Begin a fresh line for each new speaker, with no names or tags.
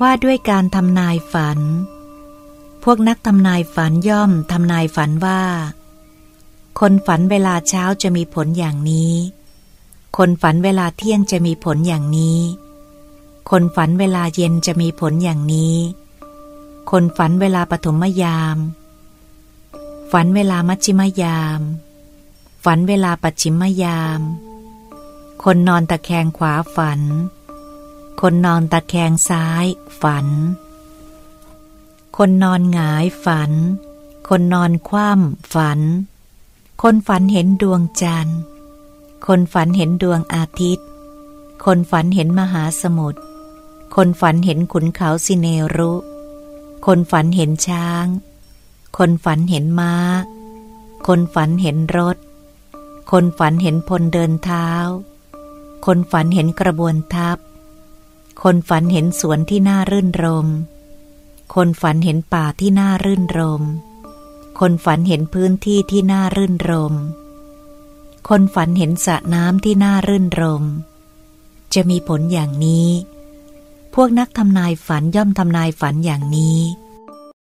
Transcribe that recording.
ว่าด้วยการทำนายฝัน พวกนักทำนายฝันย่อมทำนายฝันว่า คนฝันเวลาเช้าจะมีผลอย่างนี้ คนฝันเวลาเที่ยงจะมีผลอย่างนี้ คนฝันเวลาเย็นจะมีผลอย่างนี้ คนฝันเวลาปฐมยาม ฝันเวลามัชชิมยาม ฝันเวลาปัจฉิมยาม คนนอนตะแคงขวาฝัน คนนอนตะแคงซ้าย ฝัน คนนอนหงายฝัน คนนอนคว่ำฝัน คนฝันเห็นดวงจันทร์ คนฝันเห็นดวงอาทิตย์ คนฝันเห็นมหาสมุทร คนฝันเห็นขุนเขาสิเนรุ คนฝันเห็นช้าง คนฝันเห็นม้า คนฝันเห็นรถ คนฝันเห็นพลเดินเท้า คนฝันเห็นกระบวนทัพ คนฝันเห็นสวนที่น่ารื่นรม คนฝันเห็นป่าที่น่ารื่นรม คนฝันเห็นพื้นที่ที่น่ารื่นรม คนฝันเห็นสระน้ำที่น่ารื่นรม จะมีผลอย่างนี้ พวกนักทำนายฝันย่อมทำนายฝันอย่างนี้